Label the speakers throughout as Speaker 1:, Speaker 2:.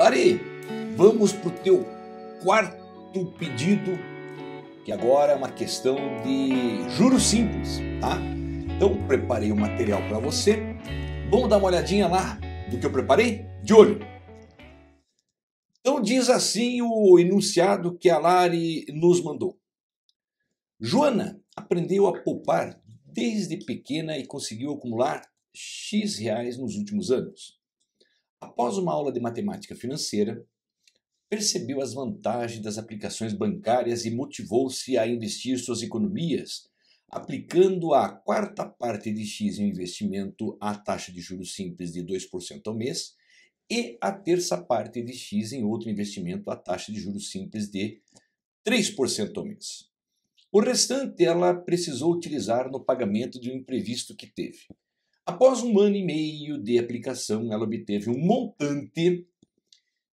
Speaker 1: Lari, vamos para o teu quarto pedido, que agora é uma questão de juros simples, tá? Então preparei o um material para você. Vamos dar uma olhadinha lá do que eu preparei? De olho! Então diz assim o enunciado que a Lari nos mandou. Joana aprendeu a poupar desde pequena e conseguiu acumular X reais nos últimos anos. Após uma aula de matemática financeira, percebeu as vantagens das aplicações bancárias e motivou-se a investir suas economias, aplicando a quarta parte de X em investimento à taxa de juros simples de 2% ao mês e a terça parte de X em outro investimento à taxa de juros simples de 3% ao mês. O restante ela precisou utilizar no pagamento de um imprevisto que teve. Após um ano e meio de aplicação, ela obteve um montante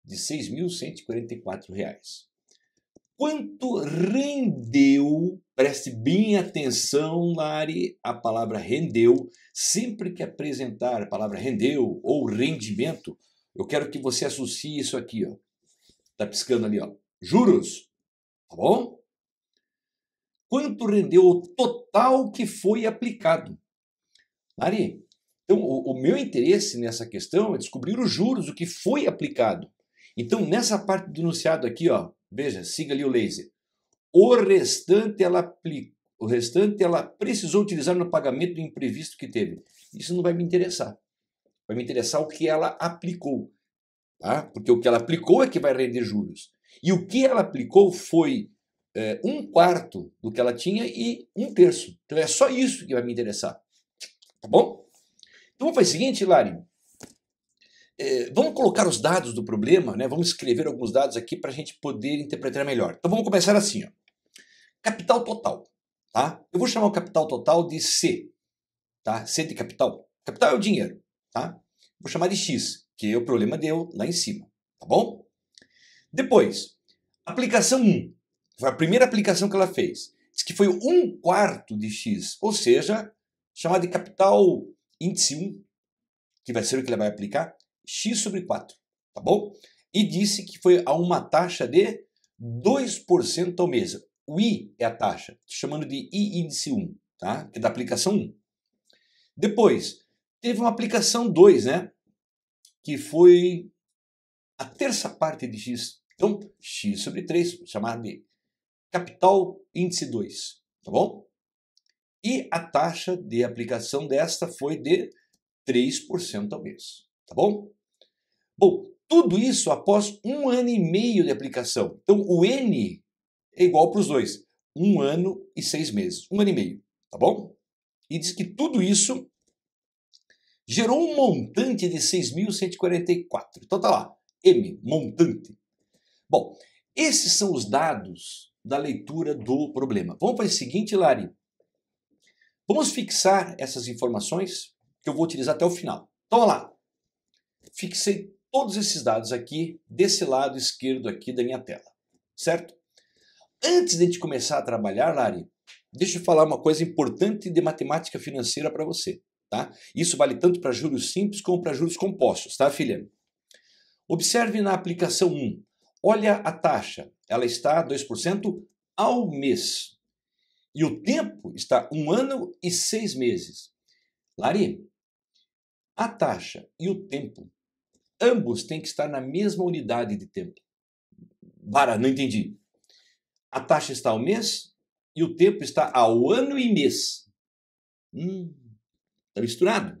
Speaker 1: de R$ 6.144. Quanto rendeu, preste bem atenção, Lari, a palavra rendeu, sempre que apresentar a palavra rendeu ou rendimento, eu quero que você associe isso aqui, ó. Tá piscando ali, ó. Juros. Tá bom? Quanto rendeu o total que foi aplicado? Ari, então o, o meu interesse nessa questão é descobrir os juros, o que foi aplicado. Então, nessa parte do enunciado aqui, ó, veja, siga ali o laser. O restante ela aplicou o restante ela precisou utilizar no pagamento do imprevisto que teve. Isso não vai me interessar. Vai me interessar o que ela aplicou. Tá? Porque o que ela aplicou é que vai render juros. E o que ela aplicou foi é, um quarto do que ela tinha e um terço. Então é só isso que vai me interessar. Tá bom? Então vamos fazer o seguinte, Lari. É, vamos colocar os dados do problema, né? vamos escrever alguns dados aqui para a gente poder interpretar melhor. Então vamos começar assim. Ó. Capital total. Tá? Eu vou chamar o capital total de C. Tá? C de capital. Capital é o dinheiro. Tá? Vou chamar de X, que o problema deu lá em cima, tá bom? Depois, aplicação 1. Foi a primeira aplicação que ela fez. Diz que foi um quarto de X, ou seja, chamado de capital índice 1, que vai ser o que ela vai aplicar, X sobre 4, tá bom? E disse que foi a uma taxa de 2% ao mês. O I é a taxa, chamando de I índice 1, tá? Que é da aplicação 1. Depois, teve uma aplicação 2, né? Que foi a terça parte de x. Então, x sobre 3, chamado de capital índice 2, tá bom? E a taxa de aplicação desta foi de 3% ao mês, tá bom? Bom, tudo isso após um ano e meio de aplicação. Então, o N é igual para os dois. Um ano e seis meses. Um ano e meio, tá bom? E diz que tudo isso gerou um montante de 6.144. Então tá lá, M, montante. Bom, esses são os dados da leitura do problema. Vamos para o seguinte, Lari. Vamos fixar essas informações que eu vou utilizar até o final. Então, vamos lá. Fixei todos esses dados aqui desse lado esquerdo aqui da minha tela, certo? Antes de a gente começar a trabalhar, Lari, deixa eu falar uma coisa importante de matemática financeira para você. Tá? Isso vale tanto para juros simples como para juros compostos, tá, filha? Observe na aplicação 1. Olha a taxa. Ela está 2% ao mês. E o tempo está um ano e seis meses. Lari, a taxa e o tempo, ambos têm que estar na mesma unidade de tempo. Para, não entendi. A taxa está ao mês e o tempo está ao ano e mês. Hum, Está misturado.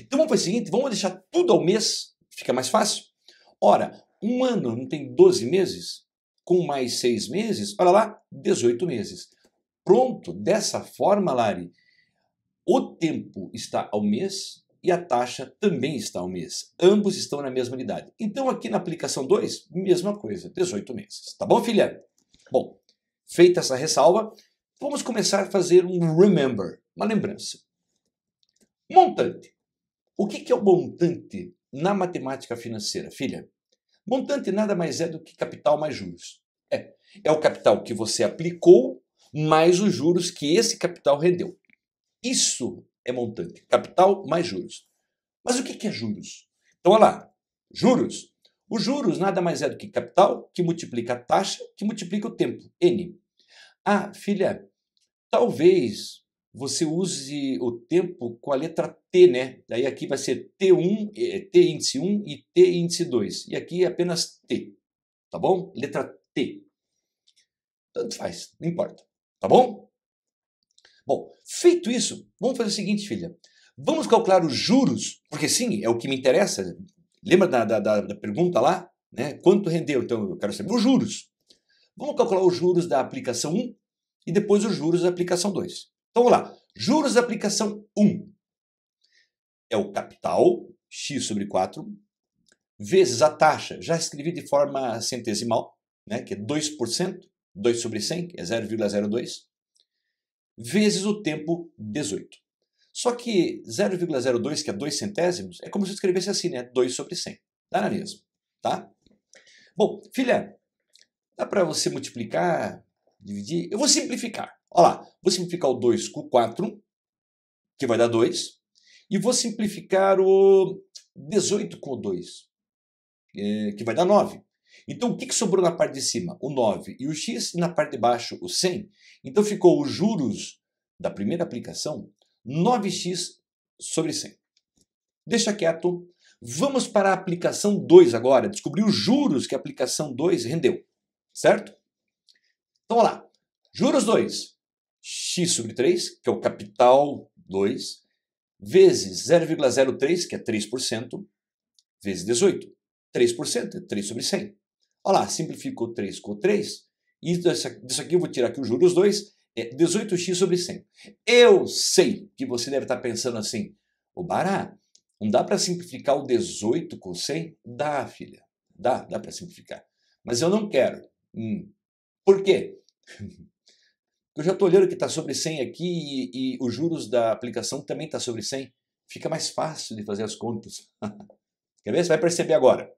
Speaker 1: Então vamos fazer o seguinte, vamos deixar tudo ao mês, fica mais fácil. Ora, um ano não tem 12 meses? Com mais seis meses, olha lá, 18 meses. Pronto, dessa forma, Lari, o tempo está ao mês e a taxa também está ao mês. Ambos estão na mesma unidade. Então, aqui na aplicação 2, mesma coisa, 18 meses. Tá bom, filha? Bom, feita essa ressalva, vamos começar a fazer um remember, uma lembrança. Montante. O que é o montante na matemática financeira, filha? Montante nada mais é do que capital mais juros. É, é o capital que você aplicou mais os juros que esse capital rendeu. Isso é montante. Capital mais juros. Mas o que é juros? Então, olha lá. Juros. Os juros nada mais é do que capital, que multiplica a taxa, que multiplica o tempo, N. Ah, filha, talvez você use o tempo com a letra T, né? Daí aqui vai ser T1, é, T índice 1 e T índice 2. E aqui é apenas T, tá bom? Letra T. Tanto faz, não importa, tá bom? Bom, feito isso, vamos fazer o seguinte, filha. Vamos calcular os juros, porque sim, é o que me interessa. Lembra da, da, da pergunta lá? Né? Quanto rendeu? Então eu quero saber os juros. Vamos calcular os juros da aplicação 1 e depois os juros da aplicação 2. Então vamos lá. Juros da aplicação 1 é o capital, x sobre 4, vezes a taxa, já escrevi de forma centesimal, né, que é 2%, 2 sobre 100, que é 0,02, vezes o tempo 18. Só que 0,02, que é 2 centésimos, é como se eu escrevesse assim, né? 2 sobre 100. Dá na mesma, tá? Bom, filha, dá para você multiplicar, dividir? Eu vou simplificar. Olha lá, vou simplificar o 2 com o 4, que vai dar 2, e vou simplificar o 18 com o 2, é, que vai dar 9. Então, o que, sobrou na parte de cima? O 9 e o x, e na parte de baixo o 100. Então, ficou os juros da primeira aplicação 9x sobre 100. Deixa quieto. Vamos para a aplicação 2 agora, descobrir os juros que a aplicação 2 rendeu, certo? Então, vamos lá. Juros 2 x sobre 3, que é o capital 2, vezes 0,03, que é 3%, vezes 18. 3% é 3 sobre 100. Olha lá, simplificou 3 com 3, e disso aqui eu vou tirar aqui os juros 2, é 18x sobre 100. Eu sei que você deve estar pensando assim, o Bará, não dá para simplificar o 18 com 100? Dá, filha, dá, dá para simplificar. Mas eu não quero. Hum. Por quê? Eu já estou olhando que está sobre 100 aqui e, e, os juros da aplicação também está sobre 100. Fica mais fácil de fazer as contas. Quer ver? Você vai perceber agora.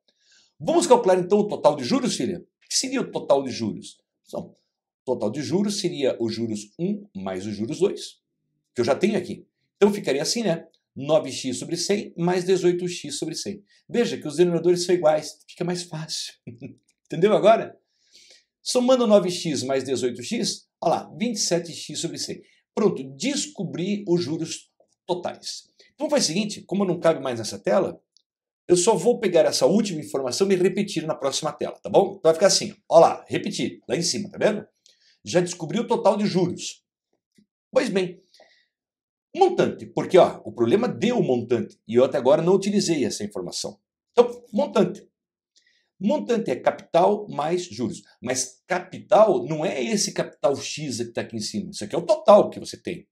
Speaker 1: Vamos calcular então o total de juros, filha? O que seria o total de juros? Então, o total de juros seria os juros 1 mais os juros 2, que eu já tenho aqui. Então ficaria assim, né? 9x sobre 100 mais 18x sobre 100. Veja que os denominadores são iguais, fica mais fácil. Entendeu agora? Somando 9x mais 18x, Olha lá, 27x sobre 100. Pronto, descobri os juros totais. Então faz o seguinte, como não cabe mais nessa tela, eu só vou pegar essa última informação e repetir na próxima tela, tá bom? Então vai ficar assim, olha lá, repetir, lá em cima, tá vendo? Já descobri o total de juros. Pois bem, montante, porque ó, o problema deu montante e eu até agora não utilizei essa informação. Então, montante. Montante é capital mais juros. Mas capital não é esse capital X que está aqui em cima. Isso aqui é o total que você tem.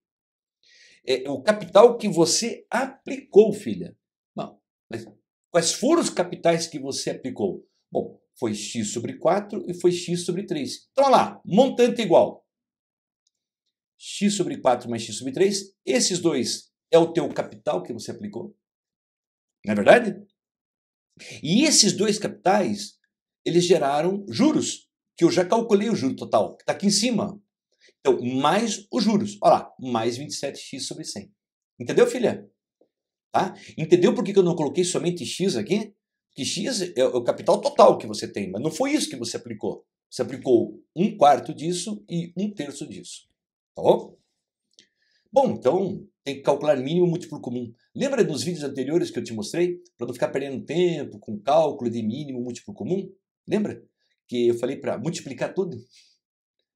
Speaker 1: É o capital que você aplicou, filha. Não. Mas quais foram os capitais que você aplicou? Bom, foi x sobre 4 e foi x sobre 3. Então, olha lá, montante igual. x sobre 4 mais x sobre 3. Esses dois é o teu capital que você aplicou. Não é verdade? E esses dois capitais, eles geraram juros, que eu já calculei o juro total, que está aqui em cima. Então, mais os juros. Olha lá, mais 27x sobre 100. Entendeu, filha? Tá? Entendeu por que eu não coloquei somente x aqui? Porque x é o capital total que você tem, mas não foi isso que você aplicou. Você aplicou um quarto disso e um terço disso. Tá bom? Bom, então tem que calcular mínimo múltiplo comum. Lembra dos vídeos anteriores que eu te mostrei? Para não ficar perdendo tempo com cálculo de mínimo múltiplo comum? Lembra? Que eu falei para multiplicar tudo?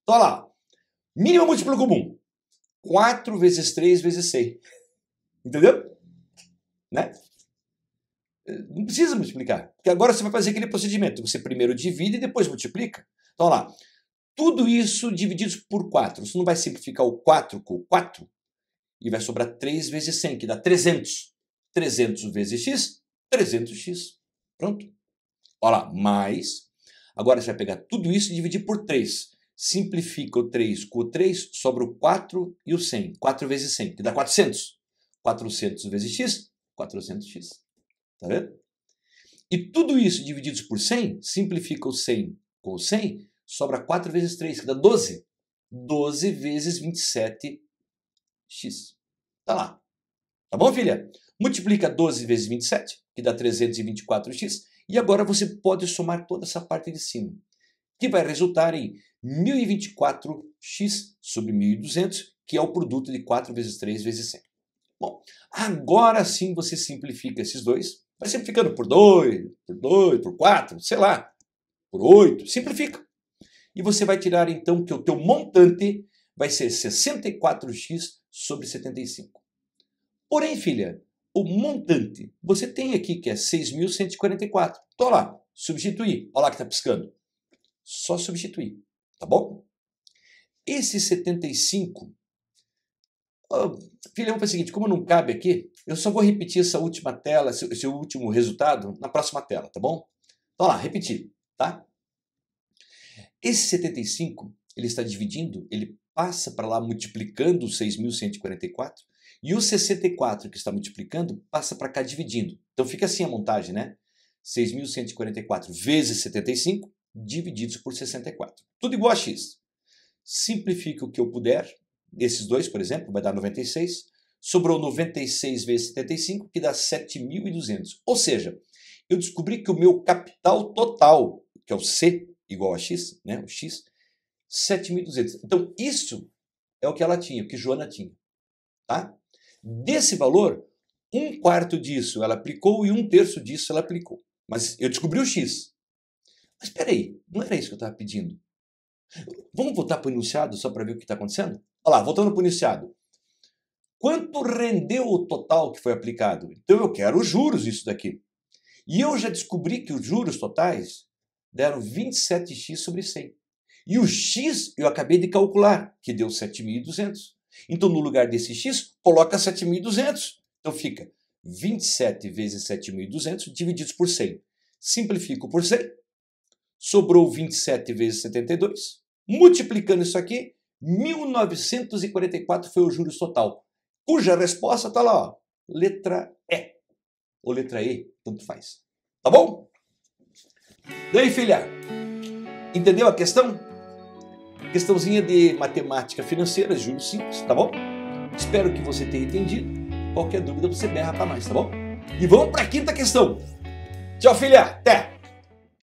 Speaker 1: Então, olha lá. Mínimo múltiplo comum. 4 vezes 3 vezes 100. Entendeu? Né? Não precisa multiplicar. Porque agora você vai fazer aquele procedimento. Você primeiro divide e depois multiplica. Então, olha lá. Tudo isso dividido por 4. Você não vai simplificar o 4 com o 4? E vai sobrar 3 vezes 100, que dá 300. 300 vezes x, 300x. Pronto. Olha lá, mais. Agora você vai pegar tudo isso e dividir por 3. Simplifica o 3 com o 3, sobra o 4 e o 100. 4 vezes 100, que dá 400. 400 vezes x, 400x. Tá vendo? E tudo isso divididos por 100, simplifica o 100 com o 100, sobra 4 vezes 3, que dá 12. 12 vezes 27 x. Tá lá. Tá bom, filha? Multiplica 12 vezes 27, que dá 324x, E agora você pode somar toda essa parte de cima, que vai resultar em 1024x sobre 1200, que é o produto de 4 vezes 3 vezes 100. Bom, agora sim você simplifica esses dois, vai simplificando por 2, por 2, por 4, sei lá, por 8, simplifica. E você vai tirar então que o teu montante vai ser 64x sobre 75. Porém, filha, o montante, você tem aqui que é 6.144. Então, lá, substituir. Olha lá que está piscando. Só substituir, tá bom? Esse 75, vamos fazer o seguinte, como não cabe aqui, eu só vou repetir essa última tela, esse, último resultado na próxima tela, tá bom? Então, lá, repetir, tá? Esse 75, ele está dividindo, ele passa para lá multiplicando o 6.144 e o 64 que está multiplicando passa para cá dividindo. Então fica assim a montagem, né? 6.144 vezes 75 divididos por 64. Tudo igual a x. Simplifica o que eu puder. Esses dois, por exemplo, vai dar 96. Sobrou 96 vezes 75, que dá 7.200. Ou seja, eu descobri que o meu capital total, que é o C igual a x, né? o x, 7.200. Então, isso é o que ela tinha, o que Joana tinha. Tá? Desse valor, um quarto disso ela aplicou e um terço disso ela aplicou. Mas eu descobri o X. Mas espera aí, não era isso que eu estava pedindo. Vamos voltar para o enunciado só para ver o que está acontecendo? Olha lá, voltando para o enunciado. Quanto rendeu o total que foi aplicado? Então eu quero os juros isso daqui. E eu já descobri que os juros totais deram 27x sobre 100. E o x eu acabei de calcular, que deu 7.200. Então, no lugar desse x, coloca 7.200. Então fica 27 vezes 7.200 divididos por 100. Simplifico por 100. Sobrou 27 vezes 72. Multiplicando isso aqui, 1.944 foi o juros total. Cuja resposta está lá, ó, letra E. Ou letra E, tanto faz. Tá bom? Daí, filha, entendeu a questão? Questãozinha de matemática financeira, juros simples, tá bom? Espero que você tenha entendido. Qualquer dúvida você berra para nós, tá bom? E vamos para a quinta questão. Tchau, filha. Até!